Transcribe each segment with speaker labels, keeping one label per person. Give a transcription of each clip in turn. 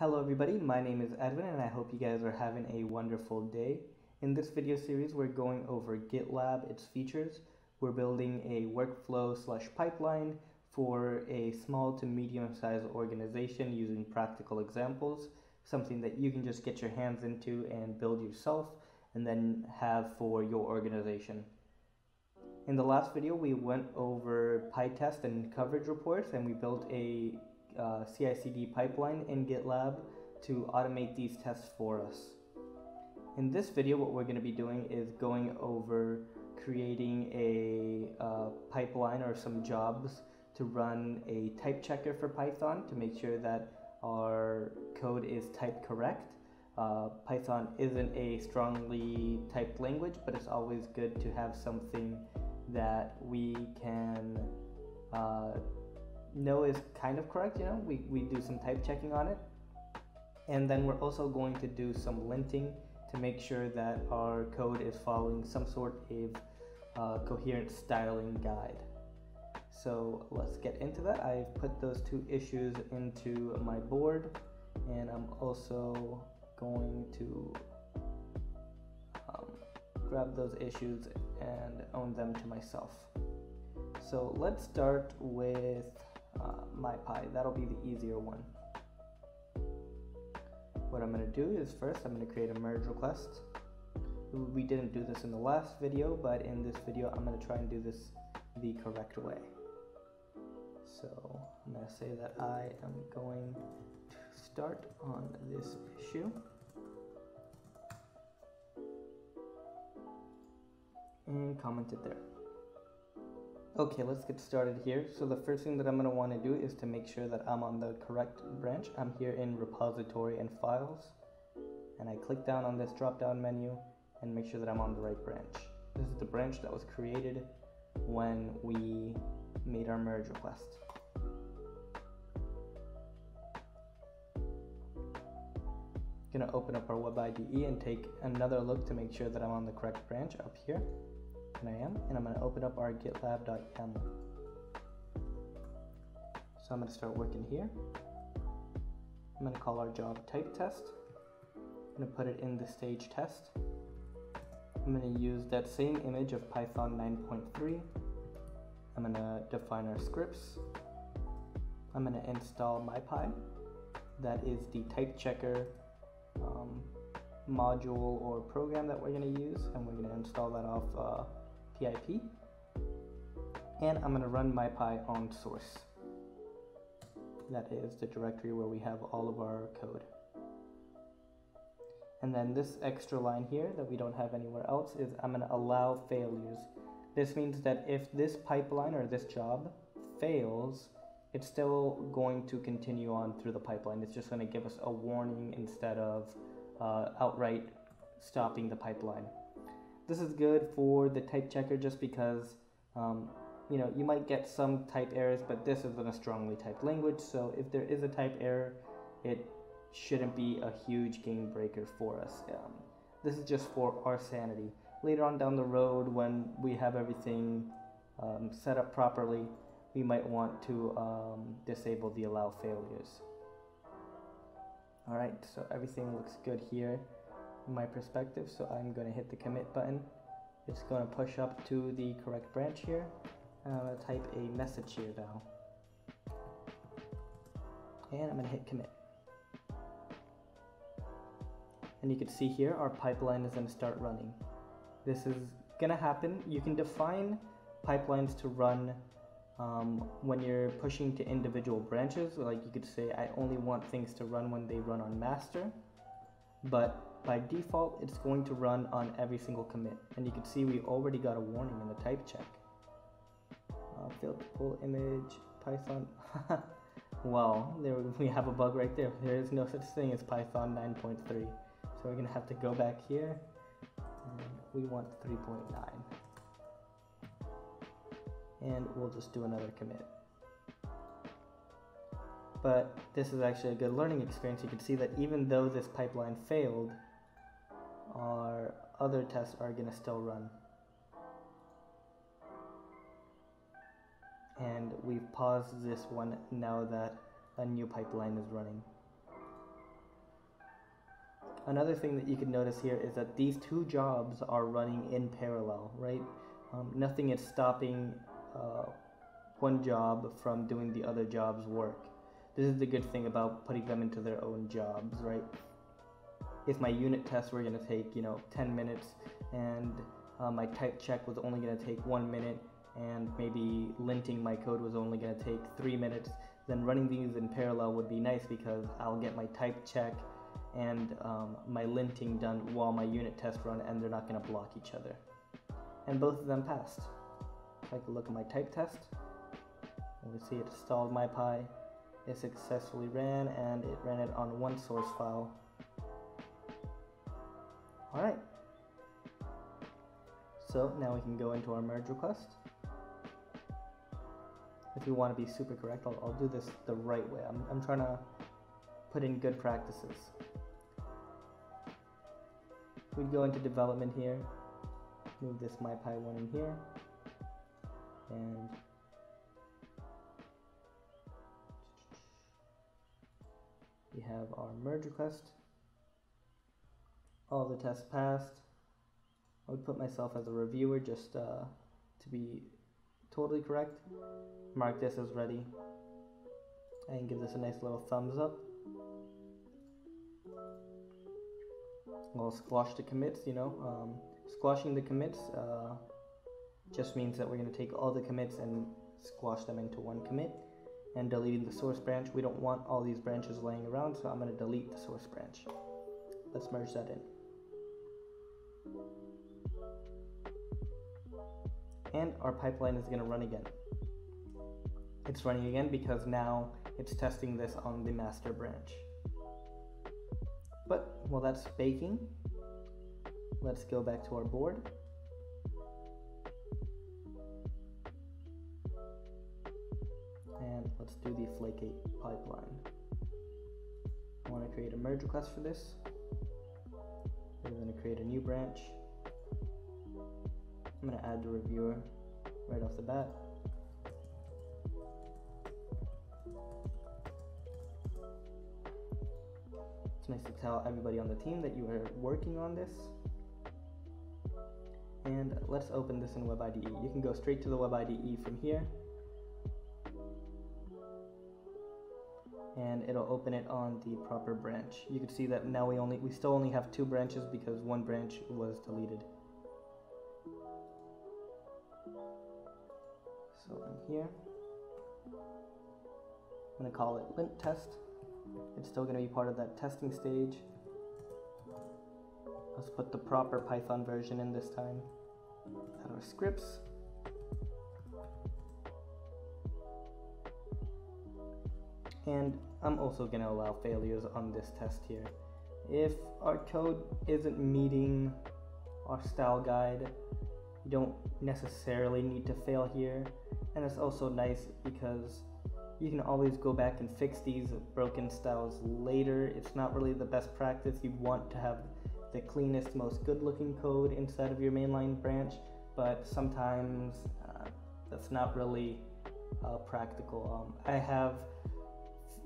Speaker 1: Hello everybody, my name is Edwin and I hope you guys are having a wonderful day. In this video series we're going over GitLab, its features. We're building a workflow slash pipeline for a small to medium sized organization using practical examples, something that you can just get your hands into and build yourself and then have for your organization. In the last video we went over PyTest and coverage reports and we built a uh, CI/CD pipeline in GitLab to automate these tests for us. In this video, what we're going to be doing is going over creating a uh, pipeline or some jobs to run a type checker for Python to make sure that our code is type correct. Uh, Python isn't a strongly typed language, but it's always good to have something that we can uh, know is kind of correct, you know, we, we do some type checking on it. And then we're also going to do some linting to make sure that our code is following some sort of uh, coherent styling guide. So let's get into that. I've put those two issues into my board and I'm also going to um, grab those issues and own them to myself. So let's start with uh, MyPy. That'll be the easier one. What I'm going to do is first I'm going to create a merge request. We didn't do this in the last video, but in this video I'm going to try and do this the correct way. So I'm going to say that I am going to start on this issue. And comment it there. Okay, let's get started here. So the first thing that I'm going to want to do is to make sure that I'm on the correct branch. I'm here in repository and files. And I click down on this drop down menu and make sure that I'm on the right branch. This is the branch that was created when we made our merge request. Gonna open up our web IDE and take another look to make sure that I'm on the correct branch up here and I am, and I'm going to open up our gitlab.yaml. So I'm going to start working here. I'm going to call our job type test. I'm going to put it in the stage test. I'm going to use that same image of Python 9.3. I'm going to define our scripts. I'm going to install MyPy. That is the type checker um, module or program that we're going to use, and we're going to install that off uh, pip and I'm going to run mypy on source. That is the directory where we have all of our code. And then this extra line here that we don't have anywhere else is I'm going to allow failures. This means that if this pipeline or this job fails, it's still going to continue on through the pipeline. It's just going to give us a warning instead of uh, outright stopping the pipeline. This is good for the type checker just because um, you know you might get some type errors, but this isn't a strongly typed language, so if there is a type error, it shouldn't be a huge game breaker for us. Um, this is just for our sanity. Later on down the road, when we have everything um, set up properly, we might want to um, disable the allow failures. Alright, so everything looks good here my perspective so I'm going to hit the commit button. It's going to push up to the correct branch here. And I'm going to type a message here now and I'm going to hit commit. And you can see here our pipeline is going to start running. This is going to happen. You can define pipelines to run um, when you're pushing to individual branches. Like you could say I only want things to run when they run on master. But by default, it's going to run on every single commit. And you can see we already got a warning in the type check. Uh, failed pull image, Python. well, there we have a bug right there. There is no such thing as Python 9.3. So we're gonna have to go back here. We want 3.9. And we'll just do another commit. But this is actually a good learning experience. You can see that even though this pipeline failed, our other tests are going to still run. And we've paused this one now that a new pipeline is running. Another thing that you can notice here is that these two jobs are running in parallel, right? Um, nothing is stopping uh, one job from doing the other job's work. This is the good thing about putting them into their own jobs, right? If my unit tests were going to take, you know, 10 minutes and uh, my type check was only going to take one minute and maybe linting my code was only going to take three minutes, then running these in parallel would be nice because I'll get my type check and um, my linting done while my unit test run and they're not going to block each other. And both of them passed. Take a look at my type test. We see it installed MyPy. It successfully ran and it ran it on one source file. Alright. So now we can go into our merge request. If you want to be super correct, I'll, I'll do this the right way. I'm, I'm trying to put in good practices. We'd go into development here, move this MyPy one in here, and we have our merge request. All the tests passed. I would put myself as a reviewer just uh, to be totally correct. Mark this as ready and give this a nice little thumbs up. We'll squash the commits, you know. Um, squashing the commits uh, just means that we're going to take all the commits and squash them into one commit. And deleting the source branch, we don't want all these branches laying around, so I'm going to delete the source branch. Let's merge that in. And our pipeline is going to run again. It's running again because now it's testing this on the master branch. But while that's baking, let's go back to our board. And let's do the Flake8 pipeline. I want to create a merge request for this. We're going to create a new branch. I'm going to add the reviewer right off the bat. It's nice to tell everybody on the team that you are working on this. And let's open this in WebIDE. You can go straight to the WebIDE from here. It'll open it on the proper branch. You can see that now we only we still only have two branches because one branch was deleted. So I'm here. I'm to call it lint test. It's still going to be part of that testing stage. Let's put the proper Python version in this time. Add our scripts. And I'm also going to allow failures on this test here. If our code isn't meeting our style guide, you don't necessarily need to fail here. And it's also nice because you can always go back and fix these broken styles later. It's not really the best practice. You want to have the cleanest most good looking code inside of your mainline branch but sometimes uh, that's not really uh, practical. Um, I have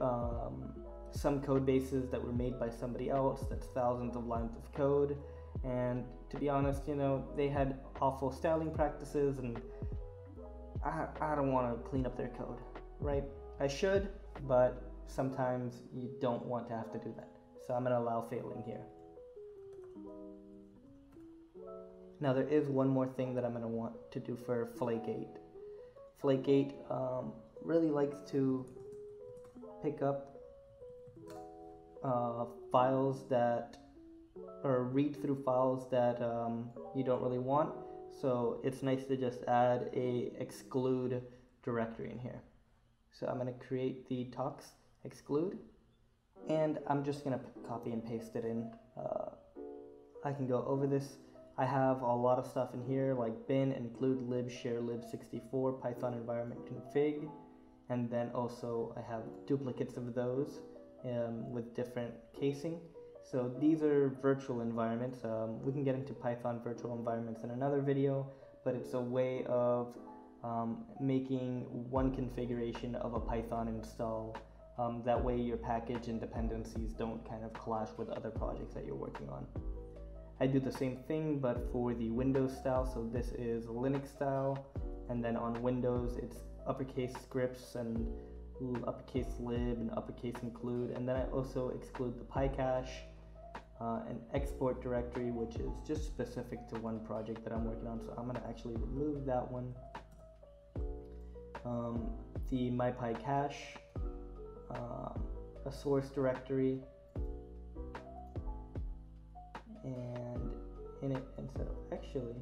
Speaker 1: um, some code bases that were made by somebody else that's thousands of lines of code and to be honest, you know, they had awful styling practices, and I, I don't want to clean up their code, right? I should, but sometimes you don't want to have to do that. So I'm going to allow failing here. Now there is one more thing that I'm going to want to do for Flake8. Flake8 um, really likes to pick up uh, files that or read through files that um, you don't really want. So it's nice to just add a exclude directory in here. So I'm going to create the tox exclude and I'm just going to copy and paste it in. Uh, I can go over this. I have a lot of stuff in here like bin, include, lib, share, lib64, python environment config, and then also I have duplicates of those um, with different casing. So these are virtual environments. Um, we can get into Python virtual environments in another video, but it's a way of um, making one configuration of a Python install Um, that way your package and dependencies don't kind of clash with other projects that you're working on. I do the same thing but for the Windows style, so this is Linux style, and then on Windows it's uppercase scripts and uppercase lib and uppercase include, and then I also exclude the PyCache, uh, an export directory which is just specific to one project that I'm working on, so I'm gonna actually remove that one. Um, the MyPyCache um, a source directory. And in it instead of actually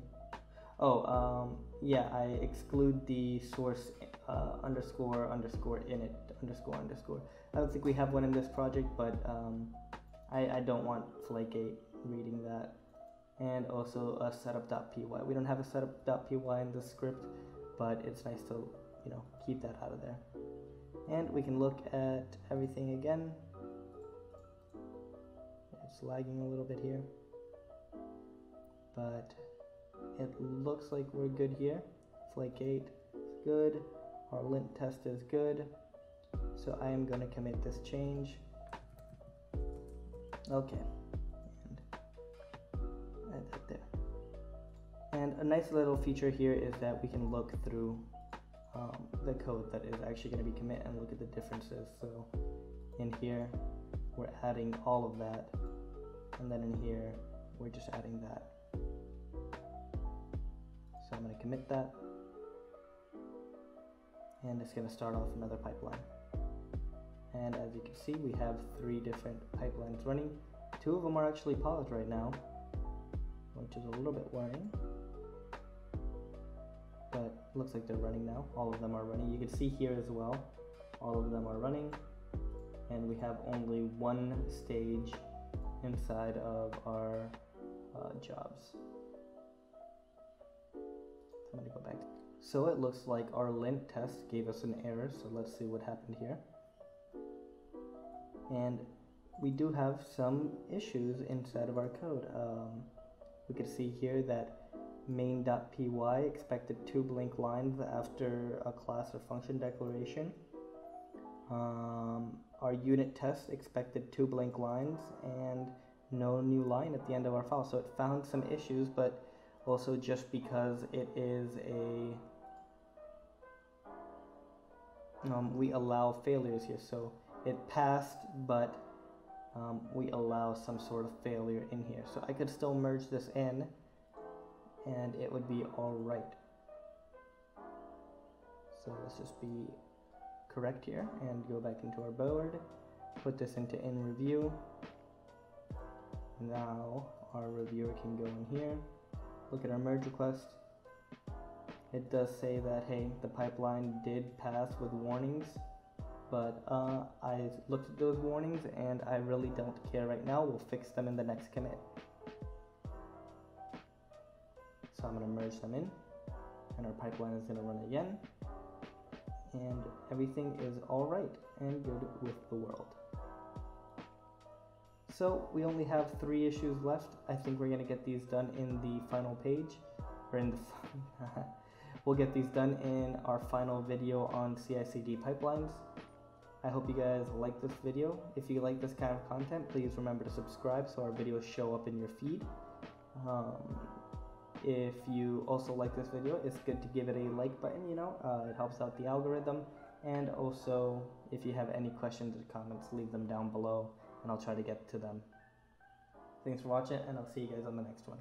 Speaker 1: oh um, yeah I exclude the source uh, underscore underscore init underscore underscore. I don't think we have one in this project but um, I, I don't want Flake8 reading that. And also a setup.py we don't have a setup.py in the script but it's nice to you know keep that out of there. And we can look at everything again. It's lagging a little bit here. But it looks like we're good here. Flake8 is good our lint test is good so I am going to commit this change okay and add that there and a nice little feature here is that we can look through um, the code that is actually going to be commit and look at the differences. So in here, we're adding all of that. And then in here, we're just adding that. So I'm going to commit that. And it's going to start off another pipeline. And as you can see, we have three different pipelines running. Two of them are actually paused right now, which is a little bit worrying but looks like they're running now. All of them are running. You can see here as well, all of them are running. And we have only one stage inside of our uh, jobs. I'm gonna go back. So it looks like our lint test gave us an error, so let's see what happened here. And we do have some issues inside of our code. Um, we can see here that main.py expected two blank lines after a class or function declaration. Um, our unit test expected two blank lines and no new line at the end of our file. So it found some issues, but also just because it is a um, we allow failures here. So it passed, but um, we allow some sort of failure in here. So I could still merge this in and it would be alright. So let's just be correct here and go back into our board, put this into in review. Now our reviewer can go in here, look at our merge request. It does say that, hey, the pipeline did pass with warnings, but uh, I looked at those warnings and I really don't care right now. We'll fix them in the next commit. So I'm to merge them in and our pipeline is to run again and everything is all right and good with the world. So we only have three issues left. I think we're going to get these done in the final page or in the we'll get these done in our final video on CI/CD pipelines. I hope you guys like this video. If you like this kind of content, please remember to subscribe so our videos show up in your feed. Um, if you also like this video, it's good to give it a like button, you know, uh, it helps out the algorithm. And also, if you have any questions or comments, leave them down below and I'll try to get to them. Thanks for watching and I'll see you guys on the next one.